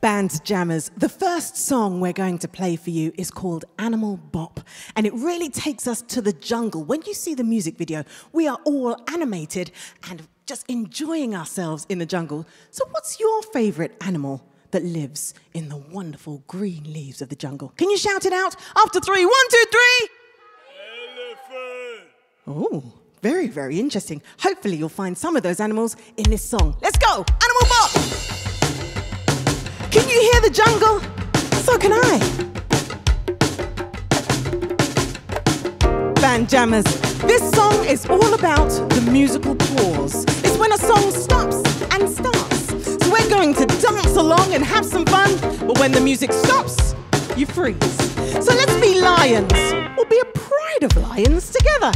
Band Jammers, the first song we're going to play for you is called Animal Bop, and it really takes us to the jungle. When you see the music video, we are all animated and just enjoying ourselves in the jungle. So, what's your favorite animal that lives in the wonderful green leaves of the jungle? Can you shout it out after three? One, two, three. Elephant. Oh, very, very interesting. Hopefully, you'll find some of those animals in this song. Let's go! Animal Bop! Can you hear the jungle? So can I. Band Jammers, this song is all about the musical pause. It's when a song stops and starts. So we're going to dance along and have some fun, but when the music stops, you freeze. So let's be lions, We'll be a pride of lions together.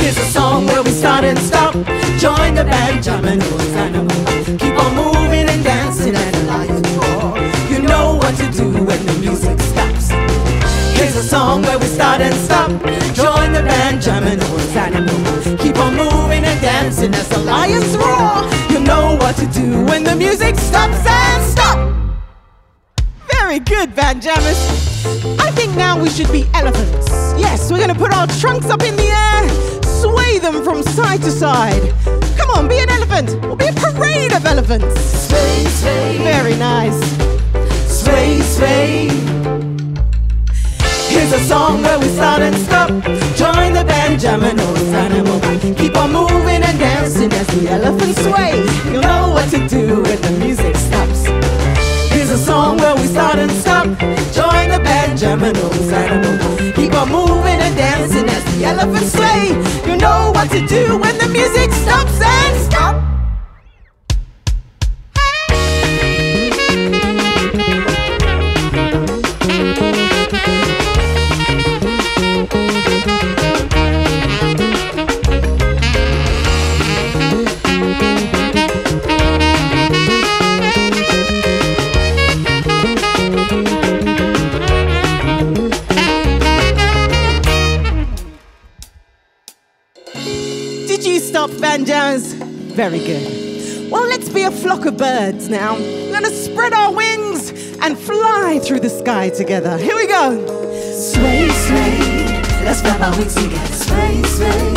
Here's a song where we start and stop. Join the band. Song where we start and stop. Join the band, jamming those animals. Keep on moving and dancing as the lions roar. You know what to do when the music stops and stop. Very good, Band Jammers. I think now we should be elephants. Yes, we're to put our trunks up in the air, sway them from side to side. Come on, be an elephant. We'll be a parade of elephants. And stop. Join the band, jamming those animals. Keep on moving and dancing as the elephants sway. You know what to do when the music stops. Here's a song where we start and stop. Join the band, jamming those animals. Keep on moving and dancing as the elephants sway. You know what to do when the music stops and stop. You stop, Band Jammers? Very good. Well, let's be a flock of birds now. We're going to spread our wings and fly through the sky together. Here we go. Sway, sway, let's flap our wings together. Sway, sway,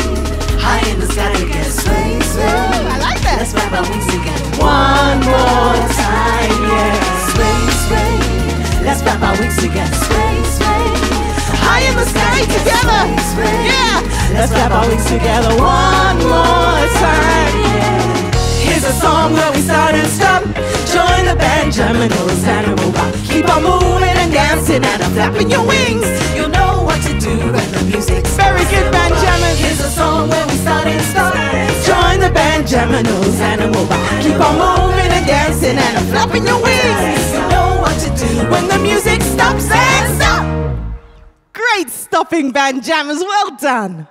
high in the sky together. Sway, sway, I like that. let's flap our wings together. One more time, yeah. Sway, sway, let's flap our wings together. Sway, sway, High in the sky together. Sway, sway, Yeah. let's flap our wings together. One The band, jamming those animal. Keep on moving and dancing and I'm flapping your wings. You'll know what to do when the music's Very good, Jammers. Here's a song where we start and stop. Join the band, jamming those animal rock. Keep on moving and dancing and I'm flapping your wings. You know what to do when the music stops and stop. Great stopping, Band Jammers. Well done.